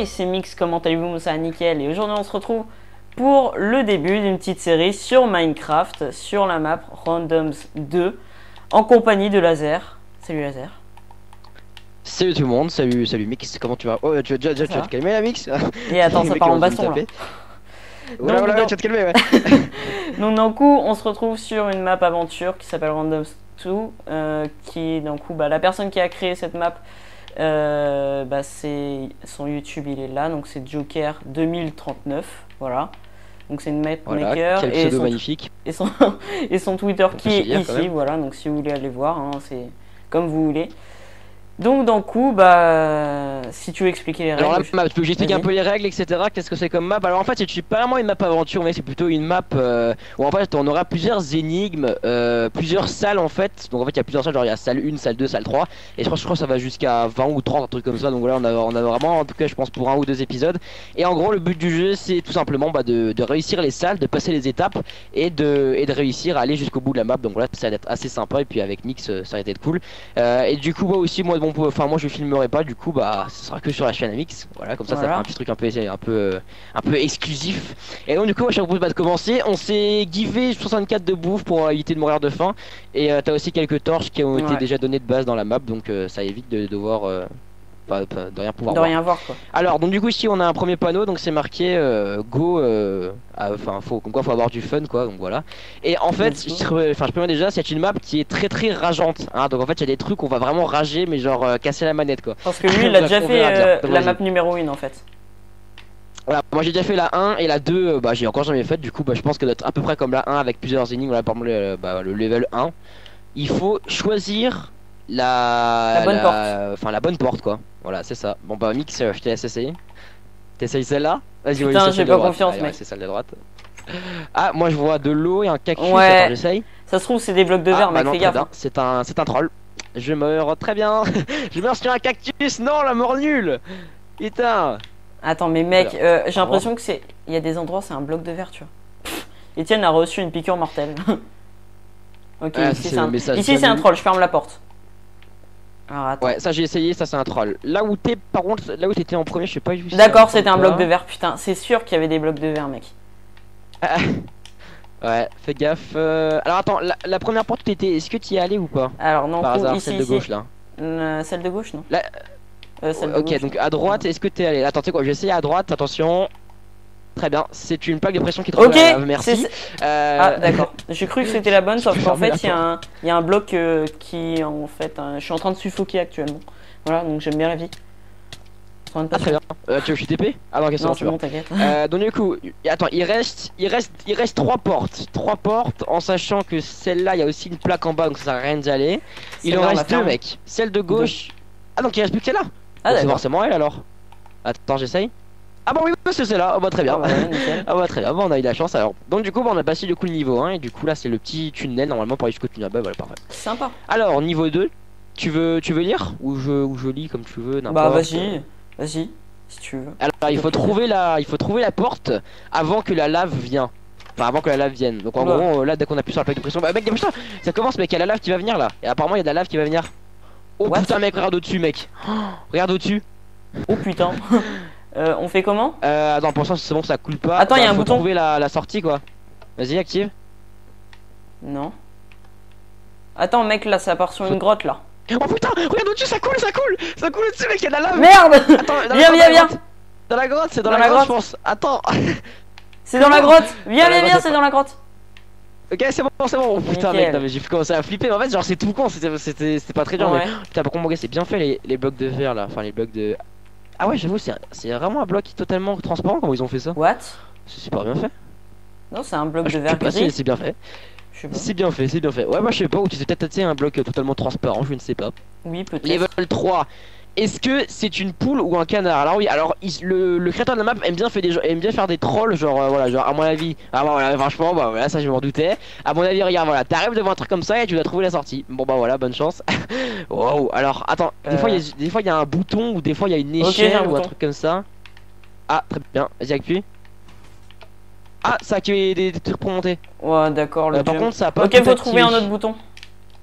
Hey, c'est Mix, comment allez-vous Ça nickel? Et aujourd'hui, on se retrouve pour le début d'une petite série sur Minecraft, sur la map Randoms 2, en compagnie de Laser. Salut Laser. Salut tout le monde, salut, salut Mix, comment tu vas? Oh, tu, tu, tu, tu vas te calmer là, Mix? Et attends, ça part en baston là. Voilà, Donc, voilà, dans- tu vas te calmer, ouais. Donc d'un coup, on se retrouve sur une map aventure qui s'appelle Randoms 2, euh, qui d'un coup, bah, la personne qui a créé cette map, euh, bah, son YouTube, il est là, donc c'est Joker 2039, voilà. Donc c'est une Voilà, maker et son, magnifique. et son et son Twitter qui est ici, voilà. Donc si vous voulez aller voir, hein, c'est comme vous voulez. Donc d'un coup, bah, si tu veux expliquer les Alors la règles, map, tu veux que j'explique un peu les règles, etc. Qu'est-ce que c'est comme map? Alors en fait, c'est pas vraiment une map aventure, mais c'est plutôt une map euh, où en fait on aura plusieurs énigmes, euh, plusieurs salles en fait. Donc en fait, il y a plusieurs salles, genre il y a salle 1, salle 2, salle 3. Et je crois, je crois que ça va jusqu'à 20 ou 30, un truc comme ça. Donc voilà, on a, on a vraiment, en tout cas, je pense pour un ou deux épisodes. Et en gros, le but du jeu, c'est tout simplement bah, de, de réussir les salles, de passer les étapes et de, et de réussir à aller jusqu'au bout de la map. Donc voilà, ça va être assez sympa. Et puis avec Mix, euh, ça va être cool. Euh, et du coup, moi aussi, moi, enfin, moi, je filmerai pas. Du coup, bah, ce sera que sur la chaîne Mix. Voilà, comme ça, ça Voilà. fera un petit truc un peu, un peu, euh, un peu exclusif. Et donc, du coup, moi, je vous propose de commencer. On s'est givé 64 de bouffe pour euh, éviter de mourir de faim. Et euh, t'as aussi quelques torches qui ont été déjà données de base dans la map. Donc, euh, ça évite de devoir. Pas- pas- de rien pouvoir de voir. rien voir quoi. Alors donc du coup ici on a un premier panneau donc c'est marqué euh, go euh, enfin faut comme quoi faut avoir du fun quoi donc voilà. Et en fait je, trouvais- enfin je préviens déjà c'est une map qui est très très rageante hein, donc en fait il y a des trucs où on va vraiment rager mais genre euh, casser la manette quoi. Parce que lui, il a déjà fait euh, Donc, la map numéro 1 en fait. voilà moi j'ai déjà fait la 1 et la 2 euh, bah j'ai encore jamais fait. Du coup bah je pense que d'être à peu près comme la 1 avec plusieurs énigmes voilà par exemple bah, le level 1 il faut choisir la La bonne porte. enfin la bonne porte quoi voilà c'est ça bon bah Mix euh, je te laisse essayer t'essayes celle-là vas-y Putain, j'ai pas confiance, Allez, mec. ouais, c'est celle de droite ah moi je vois de l'eau et un cactus Ouais. j'essaye Ça se trouve, c'est des blocs de ah, verre, bah mec, non, fais gaffe. bien. c'est un c'est un troll je meurs très bien je meurs sur un cactus non la mort nulle putain Attends, mais mec, euh, j'ai l'impression que c'est. Il y a des endroits, c'est un bloc de verre, tu vois. Pff, Etienne a reçu une piqûre mortelle. ok, Ah, ici c'est un, ici, c'est un troll, je ferme la porte. Alors attends. Ouais, ça j'ai essayé, ça c'est un troll. Là où t'es, par contre, là où t'étais en premier, je sais pas où c'est. D'accord, c'était un bloc de verre, putain, c'est sûr qu'il y avait des blocs de verre, mec. Ouais, fais gaffe. euh, Alors attends, la, la première porte, t'étais, est-ce que t'y es allé ou pas? Alors, non, Par hasard, ici, celle de ici. gauche là. Euh, celle de gauche, non Euh, celle de ok, gauche. donc à droite, est-ce que t'es allé? Attends, tu sais quoi, je vais essayer à droite, attention. Très bien, c'est une plaque de pression qui te Ok, merci. Euh, Ah, d'accord. J'ai cru que c'était la bonne, sauf qu'en fait, il y, a un- il y a un bloc euh, qui, en fait, euh, je suis en train de suffoquer actuellement. Voilà, donc j'aime bien la vie. Ah, très bien. Euh, tu veux que je TP Ah non, bon, c'est tu bon. Euh, donc du coup, attends, il reste, il reste, il reste trois portes, trois portes, en sachant que celle-là, il y a aussi une plaque en bas, donc ça sert à rien d'y aller. Il en reste deux, mec. Celle de gauche. Ah donc il reste plus que celle-là. Ah, c'est forcément elle alors. Attends, j'essaye. Ah bah oui, bah, c'est celle-là. Oh bah très bien. Ah, bah ouais. Ah bah très bien, bah, on a eu la chance alors. Donc du coup, bah, on a passé du coup le niveau 1 et du coup là c'est le petit tunnel normalement pour aller jusqu'au tunnel. Bah voilà, parfait. Sympa. Alors niveau 2, tu veux tu veux lire? Ou je ou je lis comme tu veux Bah, vas-y, vas-y, si tu veux. Alors il faut trouver la il faut trouver la porte avant que la lave vienne. Enfin avant que la lave vienne. Donc en gros là dès qu'on appuie sur la plaque de pression, bah mec dépêche-toi. Ça commence mec, il y a la lave qui va venir là. Et apparemment il y a de la lave qui va venir. Oh What? putain mec, regarde au-dessus mec. Oh, regarde au-dessus. Oh putain. Euh, on fait comment Euh, attends, pour ça, c'est bon, ça coule pas. Attends, y a un faut bouton. trouver la, la sortie, quoi. Vas-y, active. Non. Attends, mec, là, ça part sur une grotte, là. Oh putain, regarde au-dessus, ça coule, ça coule Ça coule au-dessus, mec, y a de la lave Merde Attends, dans- Viens, viens, viens. Dans la grotte, c'est dans, Dans la, la grotte, je pense. Attends C'est dans la grotte Viens, viens, viens, c'est dans la grotte Ok, c'est bon, c'est bon. Oh putain, Nickel. mec, j'ai commencé à flipper. En fait, genre, c'est tout con, c'était pas très dur, Ouais. mais putain, par contre, mon gars, c'est bien fait les, les blocs de verre là. Enfin, les blocs de. Ah ouais, j'avoue, c'est vraiment un bloc totalement transparent, comment ils ont fait ça What? C'est super bien fait. Non, c'est un bloc Ah, de verre gris. c'est bien fait. C'est bien fait, c'est bien fait. Ouais, moi je sais pas, ou tu sais peut-être un bloc totalement transparent, je ne sais pas. Oui, peut-être. Level 3. Est-ce que c'est une poule ou un canard? Alors oui, alors il- le, le créateur de la map aime bien, fait des, aime bien faire des trolls, genre euh, voilà, genre à mon avis, ah bah voilà, franchement, bah voilà, ça je m'en doutais. À mon avis, regarde, voilà, t'arrives devant un truc comme ça et tu dois trouver la sortie. Bon bah voilà, bonne chance. wow, alors attends, des Euh. fois il y a des fois il y a un bouton ou des fois il y a une échelle ou un bouton. truc comme ça. Ah très bien, vas-y appuie. Ah, ça a des, des trucs pour monter. Ouais, d'accord, le Euh, par contre, ça a pas Ok, faut trouver un autre bouton.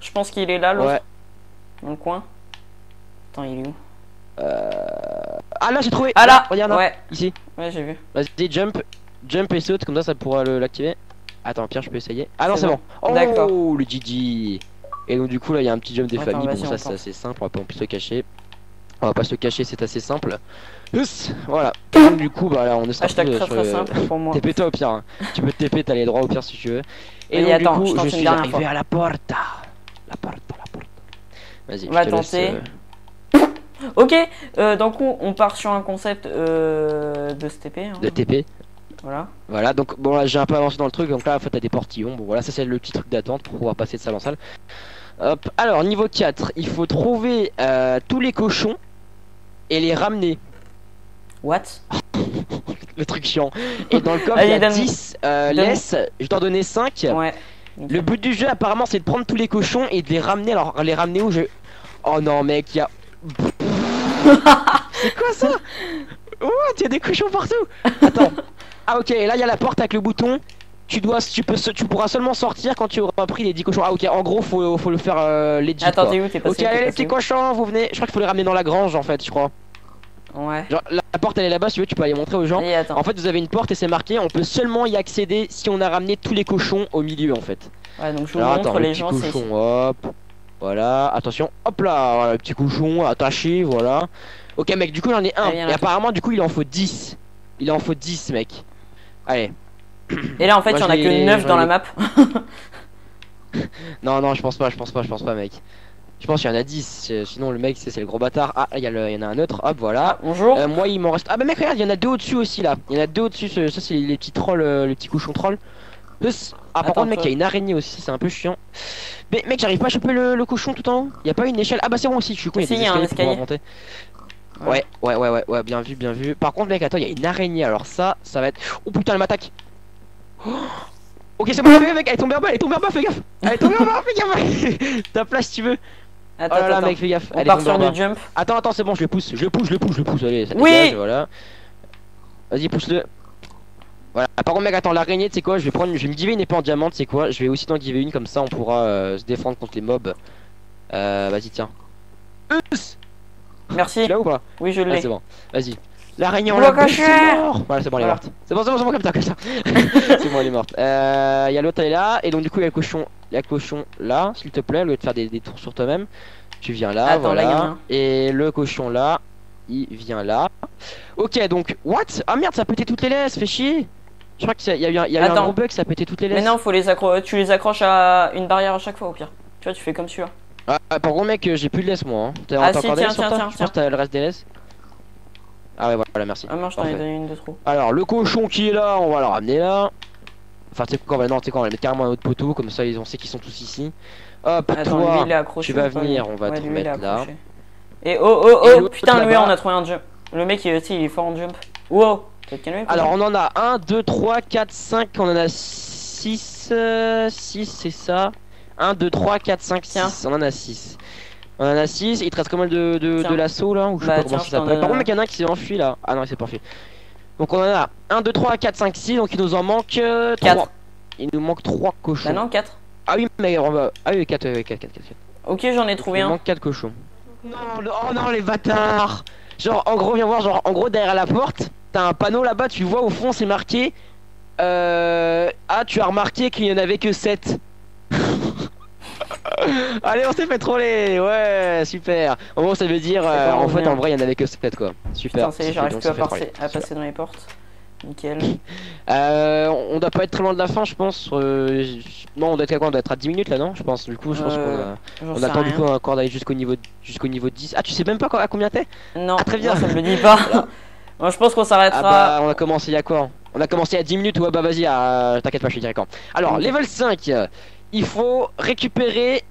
Je pense qu'il est là, l'autre. Ouais. Dans le coin. Attends, il est où Ah là j'ai trouvé. Ah là Regarde là, Ouais, ici. Ouais, j'ai vu. Vas-y jump. Jump et saute comme ça ça pourra le- l'activer. Attends Pierre je peux essayer. Ah non C'est bon. bon, Oh le GG Et donc du coup là il y a un petit jump des Attends, familles. Bon vas-y, ça c'est assez simple. On va pas en plus se cacher. On va pas se cacher c'est assez simple. Huss, Voilà. Donc du coup bah là on est sorti Hashtag euh, très sur très le- simple pour moi. TP toi au pire hein. Tu peux te TP t'as les droits au pire si tu veux. Et donc attends, du je coup je une suis arrivé fois. à la porte La porte la porte Vas-y On va je te laisse, tenter. euh, Ok, euh, donc on part sur un concept euh, de STP. hein. de TP Voilà. Voilà, donc bon là j'ai un peu avancé dans le truc, donc là en fait t'as des portillons, bon voilà ça c'est le petit truc d'attente pour pouvoir passer de salle en salle. Hop, alors niveau 4, il faut trouver euh, tous les cochons et les ramener, What? Le truc chiant. Et dans le coffre Allez, il y a donne- 10, euh, laisse, je t'en donnais 5. Ouais. Le but du jeu apparemment c'est de prendre tous les cochons et de les ramener, alors les ramener où je... Oh non mec, il y a... c'est quoi ça? What Il y a des cochons partout Attends. Ah ok, là il y a la porte avec le bouton. Tu dois, tu peux, tu pourras seulement sortir quand tu auras pris les 10 cochons. Ah ok, en gros faut, faut le faire euh. Attends, t'es où? T'es passé Ok, allez les petits cochons, vous venez. Je crois qu'il faut les ramener dans la grange en fait, je crois. Ouais. Genre la, porte elle est là-bas, si tu veux, tu peux aller montrer aux gens. Allez, attends. En fait, vous avez une porte et c'est marqué, on peut seulement y accéder si on a ramené tous les cochons au milieu en fait. Ouais, donc je vous Alors montre attends, le les petit gens. cochon, hop. Voilà, attention, hop là, voilà, le petit cochon attaché, voilà. Ok mec, du coup j'en ai un. Allez, et apparemment du coup il en faut 10. Il en faut 10 mec. Allez. Et là, en fait, il y en a que les- 9 j'en dans la map. Non non je pense pas, je pense pas, je pense pas mec. Je pense qu'il y en a 10, euh, sinon le mec c'est le gros bâtard. Ah il y, a le- y en a un autre, hop voilà. Bonjour. Euh, moi il m'en reste. Ah bah mec regarde, il y en a deux au-dessus aussi là. Il y en a deux au-dessus, ça c'est les petits trolls, euh, les petits cochons trolls. Plus- Ah par Attends, contre mec il y a une araignée aussi, c'est un peu chiant. Mais mec j'arrive pas à choper le, le cochon tout en haut. Il y a pas une échelle. Ah bah c'est bon aussi, je suis con, y a des escaliers pour pouvoir monter. Ouais, ouais, ouais, ouais, ouais, bien vu, bien vu. Par contre, mec, attends, il y a une araignée. Alors, ça, ça va être. Oh putain, elle m'attaque. Oh ok, c'est bon, mec, elle est tombée en bas, elle est tombée en bas, fais gaffe. Elle est tombée en bas, fais gaffe. Ta place, si tu veux. Attends, oh là là, attends. mec, fais gaffe. On elle est part tombée sur du jump. Attends, attends, c'est bon, je le pousse, je le pousse, je le pousse, je le pousse. Allez, ça Oui. dégage, voilà. Vas-y, pousse-le. Voilà. Contre, mec, attends, l'araignée, sais quoi Je vais prendre, je vais me giver une épée en diamant, sais quoi Je vais aussi t'en giver une, comme ça, on pourra euh, se défendre contre les mobs. Euh, vas-y, tiens. Merci. L'as ou pas? Oui, je Ah, l'ai. c'est bon. Vas-y. L'araignée, Vous l'a c'est Voilà, c'est bon, elle est morte. C'est bon, c'est bon, c'est bon, comme ça, comme ça. c'est bon, elle est morte. Euh, il y a l'autre, elle est là. Et donc, du coup, il y a le cochon, il y a le cochon là, s'il te plaît, au lieu de faire des, des tours sur toi-même. Tu viens là, Attends, là, il y en a voilà. un. Et le cochon là, il vient là. Ok, donc, what? Ah merde, ça a pété toutes les laisses, fait chier. Je crois qu'il y a eu, un- y a eu un Attends. gros bug, ça a pété toutes les laisses. Mais non, faut les accro... tu les accroches à une barrière à chaque fois au pire. Tu vois, tu fais comme celui-là. Ah, ah, par contre, mec, euh, j'ai plus de laisse moi. Hein. T'as Ah, si, encore des tiens, laisses sur tiens, toi tiens, Je pense que t'as le reste des laisses. Ah ouais, voilà, merci. Ah, moi, je t'en ai donné une de trop. Alors, le cochon qui est là, on va le ramener là. Enfin, tu sais quoi, on va, non, tu sais quoi, on va mettre carrément un autre poteau, comme ça, ils on sait qu'ils sont tous ici. Hop, Attends, toi, lui, il est accroché. tu vas venir, on va Ouais, te lui, mettre là. Et oh, oh, oh, putain, lui, on a trouvé un jump. Le mec, il, aussi, il est fort en jump. Wow. Alors, on en a 1, 2, 3, 4, 5, on en a 6, 6, c'est ça. 1, 2, 3, 4, 5, Tiens. 6, on en a 6. On en a 6, il te reste combien de, de, l'assaut là Ou je sais Bah, pas comment tiens, ça. Par contre, il y en a un qui s'est enfui là. Ah non, il s'est pas enfui. Donc, on en a 1, 2, 3, 4, 5, 6, donc il nous en manque euh, 3. Quatre. Il nous manque 3 cochons. Bah non, 4. Ah oui, mais on va. Ah oui, 4, 4, 4, 4, 4. Ok, j'en ai trouvé Il un. manque 4 cochons. Non, oh non, les bâtards Genre, en gros, viens voir, genre, en gros, derrière la porte, t'as un panneau là-bas, tu vois, au fond, c'est marqué. Euh. Ah, tu as remarqué qu'il y en avait que 7. Allez, on s'est fait troller Ouais, super En gros, ça veut dire, euh, en fait, en vrai, il y en avait que 7, quoi. Super. Putain, j'arrive plus à passer, à passer dans les portes. Nickel. Euh, on doit pas être très loin de la fin, je pense. Euh, non, on doit être à quoi? On doit être à 10 minutes là, non? Je pense. Du coup, je pense Euh, qu'on a. On attend du coup encore d'aller jusqu'au niveau jusqu'au niveau 10. Ah, tu sais même pas à combien t'es? Non, Ah, très bien. non, ça me le dit pas. Moi, je pense qu'on Ah s'arrêtera. bah on a commencé il y a quoi On a commencé à 10 minutes ouais bah vas-y ah, t'inquiète pas je te dirai quand. Alors level 5 euh, il faut récupérer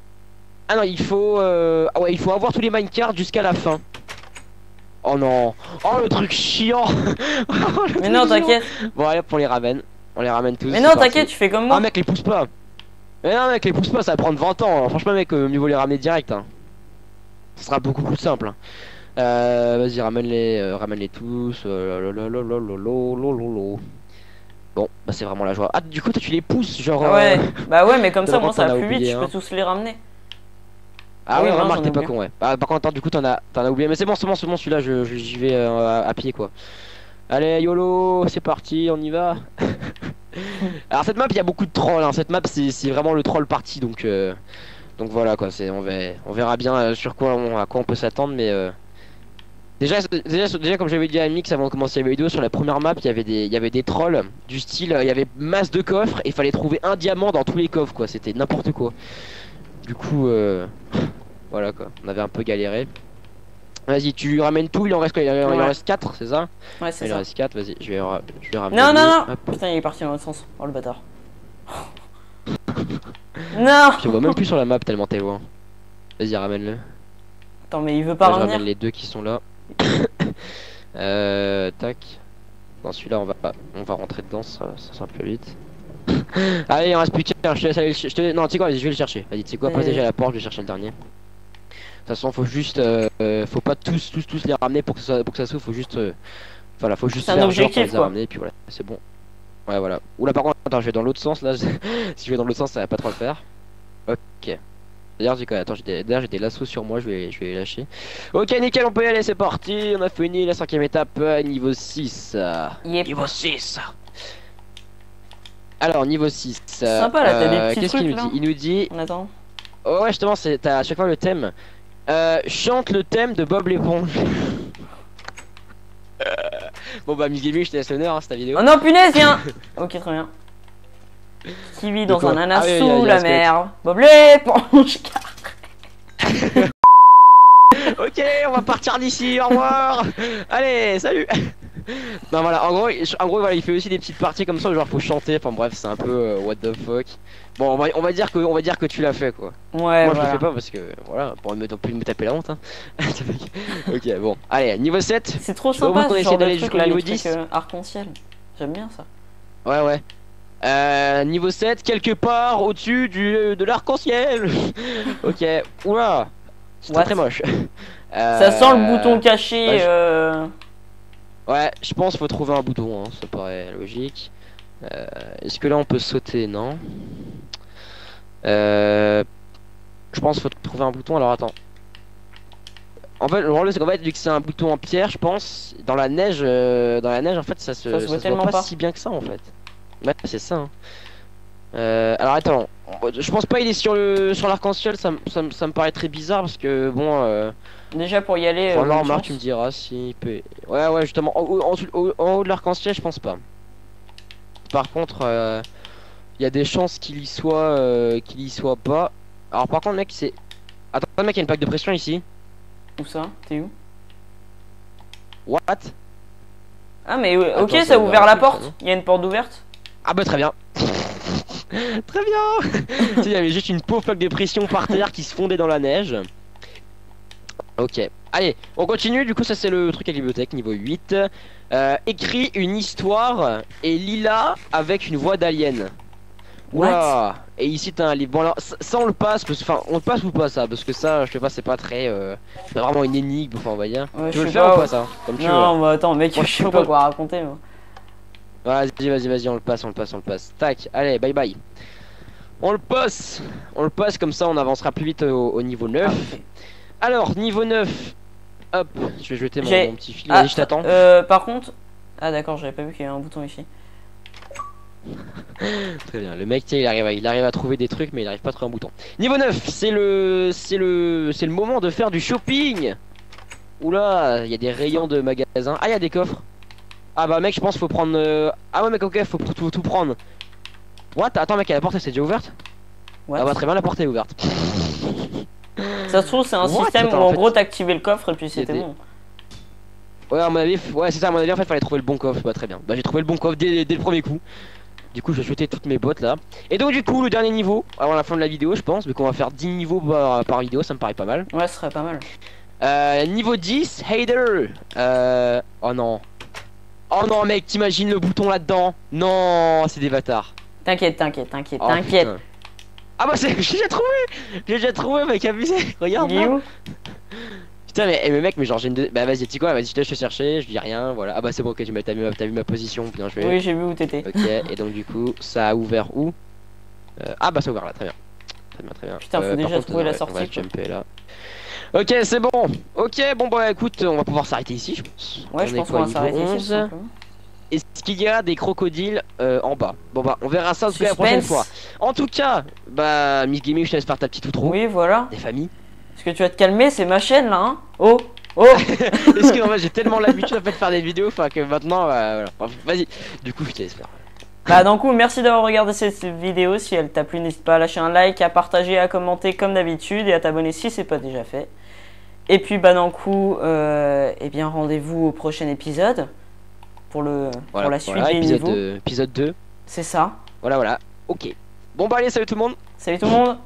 Ah non il faut euh, ah ouais il faut avoir tous les minecarts jusqu'à la fin. Oh non Oh le truc chiant Oh, le Mais truc non, t'inquiète. Bon allez hop on les ramène. On les ramène tous. Mais non, t'inquiète, tu fais comme Ah moi. mec les pousse pas Mais non mec les pousse pas ça va prendre 20 ans. Franchement mec mieux vaut les ramener direct hein. Ce sera beaucoup plus simple hein. Euh, Vas-y, ramène-les euh, ramène -les tous. Bon, bah c'est vraiment la joie. Ah, du coup, tu les pousses, genre. Ah ouais, euh, bah ouais, mais comme ça, moi, ça va plus vite, je peux hein. tous les ramener. Ah ouais, remarque, t'es pas con, ouais. Bah, par contre, attends, du coup, t'en as, as oublié. Mais c'est bon, c'est bon, celui-là, j'y je, je, vais euh, à, pied, quoi. Allez, YOLO, c'est parti, on y va. Alors cette map, il y a beaucoup de trolls. Hein. Cette map, c'est vraiment le troll parti, donc euh, donc voilà quoi. C'est on verra, on verra bien sur quoi on, à quoi on peut s'attendre, mais euh... Déjà, déjà, déjà, comme j'avais dit à Mix avant de commencer la vidéo, sur la première map, il y avait des, il y avait des trolls du style, euh, il y avait masse de coffres et il fallait trouver un diamant dans tous les coffres, quoi. C'était n'importe quoi. Du coup, euh, voilà quoi, on avait un peu galéré. Vas-y, tu ramènes tout, il en reste quoi? Il en il en Ouais. reste 4, c'est ça? Ouais, c'est Il en ça. reste 4, vas-y, je vais, je vais ramener. Non, non, non Hop. Putain, il est parti dans l'autre sens. Oh le bâtard. non Je te vois même plus sur la map tellement t'es loin. Vas-y, ramène-le. Attends, mais il veut pas Là, je revenir. ramène les deux qui sont là. euh, tac. Dans celui-là, on va, on va rentrer dedans, ça, ça sera plus vite. Allez, il en reste plus qu'un. Je te laisse aller le ch- je te- Non, tu sais quoi, je vais le chercher. Vas-y, tu sais quoi, Euh. protégez à la porte, je vais chercher le dernier. De toute façon, faut juste. euh, faut pas tous, tous, tous les ramener pour que ça, pour que ça s'ouvre, faut juste. euh, voilà, faut juste faire genre les a ramenés, et puis voilà, c'est bon. Ouais, voilà. Oula, par contre, attends, je vais dans l'autre sens là. si je vais dans l'autre sens, ça va pas trop le faire. Ok. D'ailleurs, j'ai attends, j'ai des, d'ailleurs, j'ai des lassos sur moi, je vais, je vais les lâcher. Ok, nickel, on peut y aller, c'est parti. On a fini la cinquième étape, euh, niveau 6. euh. Yep. Niveau 6. Alors, niveau 6. euh, Sympa, là, t'as des petits Qu'est-ce qu'il nous là. dit? Il nous dit. On attend. Oh, ouais, justement, c'est t'as à chaque fois le thème. Euh, chante le thème de Bob l'éponge. bon, bah, Miss Gaming, je te laisse l'honneur, hein, c'est ta vidéo. Oh non, punaise, viens Ok, très bien. Qui vit dans un ananas Ah sous la mer. Bob l'éponge. Ok, on va partir d'ici, au revoir Allez, salut Non voilà, en gros, en gros voilà, il fait aussi des petites parties comme ça, genre faut chanter, enfin bref, c'est un peu euh, what the fuck. Bon, on va, on va dire que on va dire que tu l'as fait quoi. Ouais, Moi je le fais pas parce que voilà, pour me plus me taper la honte hein. ok, bon. Allez, niveau 7. C'est trop sympa qu'on ce essaie d'aller truc jusqu'au niveau trucs 10. euh, arc-en-ciel. J'aime bien ça. Ouais ouais. Euh, niveau 7, quelque part au-dessus du de l'arc-en-ciel. ok. Oula. C'est très moche. Ça sent le Euh, bouton caché. bah, je- euh, Ouais, je pense qu'il faut trouver un bouton, hein, ça paraît logique. Euh, Est-ce que là on peut sauter? Non. Euh, je pense qu'il faut trouver un bouton, alors attends. En fait, le problème c'est qu'en fait, vu que c'est un bouton en pierre, je pense, dans la neige, euh, dans la neige en fait, ça se, Ça se voit se tellement pas, pas. si bien que ça en fait. Ouais, c'est ça. hein. Euh, alors attends, je pense pas il est sur le sur l'arc-en-ciel, ça, me- ça, me- ça me paraît très bizarre parce que bon. Euh, Déjà pour y aller. euh, remarque, chance. tu me diras si peut. Ouais, ouais, justement, en haut, en au- en haut de l'arc-en-ciel, je pense pas. Par contre, euh, il y a des chances qu'il y soit, euh, qu'il y soit pas. Alors, par contre, mec, c'est. Attends, mec, il y a une plaque de pression ici. Où ça? T'es où? What? Ah, mais Attends, ok, ça ça a ouvert la porte. Il y a une porte ouverte. Ah, bah, très bien. très bien. il y avait juste une pauvre plaque de pression par terre qui se fondait dans la neige. Ok. Allez, on continue. Du coup, ça, c'est le truc à la bibliothèque, niveau 8. Euh, écrit une histoire et Lila avec une voix d'alien. Ouah. Et ici t'as un livre. Bon alors ça, ça, on le passe parce enfin on le passe ou pas ça? Parce que ça je sais pas c'est pas très euh, c'est vraiment une énigme enfin on va dire. Ouais, tu je veux le faire pas, ou pas ça Comme tu Non, bah attends, mec, Moi, je sais pas pas. quoi raconter. moi. Vas-y vas-y vas-y on le passe on le passe on le passe. Tac allez bye bye. On le passe on le passe comme ça on avancera plus vite au, au niveau 9. Alors niveau 9 hop je vais jeter mon, petit fil Ah, vas-y je t'attends. Euh, par contre. Ah, d'accord, j'avais pas vu qu'il y avait un bouton ici. Très bien, le mec tiens, il arrive, à, il arrive à trouver des trucs mais il arrive pas à trouver un bouton. Niveau 9, c'est le c'est le c'est le moment de faire du shopping. Oula, il y a des rayons de magasins. Ah, il y a des coffres. Ah bah mec, je pense faut prendre euh, Ah ouais mec, OK, faut tout, tout, prendre. What? Attends mec, la porte s'est déjà ouverte? What Ah bah très bien, la porte est ouverte. Ça se trouve, c'est un What? système Attends, où en en fait, gros t'activais le coffre et puis c'était bon. Ouais, à mon avis, ouais, c'est ça, à mon avis en fait, fallait trouver le bon coffre. Bah très bien. Bah j'ai trouvé le bon coffre dès, dès le premier coup. Du coup, je vais jeter toutes mes bottes là. Et donc du coup, le dernier niveau avant la fin de la vidéo, je pense, vu qu'on va faire 10 niveaux par, par vidéo, ça me paraît pas mal. Ouais, ce serait pas mal. Euh, niveau 10, Hader. Euh. Oh non. Oh non, mec, t'imagines le bouton là-dedans? Non, c'est des bâtards. T'inquiète, t'inquiète, t'inquiète, Oh, t'inquiète. Ah bah c'est, j'ai déjà trouvé J'ai déjà trouvé, mec, abusé Regarde Il est là. où Putain, mais, eh, mais mec, mais genre j'ai une. Bah vas-y, tu sais quoi, vas-y, je te laisse chercher, je dis rien, voilà. Ah bah c'est bon, ok, t'as vu, vu ma position, bien joué. Oui, j'ai vu où t'étais. Ok, et donc du coup, ça a ouvert où? Euh, Ah bah ça a ouvert là, très bien. très bien, très bien. Putain, faut Euh, déjà contre, trouver la ouais, sortie, On va quoi. jumper là. Ok, c'est bon. Ok, bon bah écoute, on va pouvoir s'arrêter ici, je pense. Ouais, On je pense qu'on va s'arrêter ici. 11? tout simplement. Est-ce qu'il y a des crocodiles euh, en bas? Bon bah, on verra ça en tout cas la prochaine fois. En tout cas, bah, Miss Gaming, je te laisse faire ta petite outro. Oui, voilà. Des familles. Est-ce que tu vas te calmer C'est ma chaîne là, hein Oh Oh Est-ce que en fait, j'ai tellement l'habitude de faire des vidéos, enfin que maintenant, euh, voilà. Vas-y. Du coup, je te laisse faire. Bah donc coup, merci d'avoir regardé cette vidéo. Si elle t'a plu, n'hésite pas à lâcher un like, à partager, à commenter comme d'habitude et à t'abonner si c'est pas déjà fait. Et puis bah d'un coup, euh, eh bien rendez-vous au prochain épisode pour le Voilà, pour la suite voilà, des épisode, niveaux. euh, épisode 2. C'est ça. Voilà, voilà. Ok. Bon bah allez, salut tout le monde. Salut tout le monde.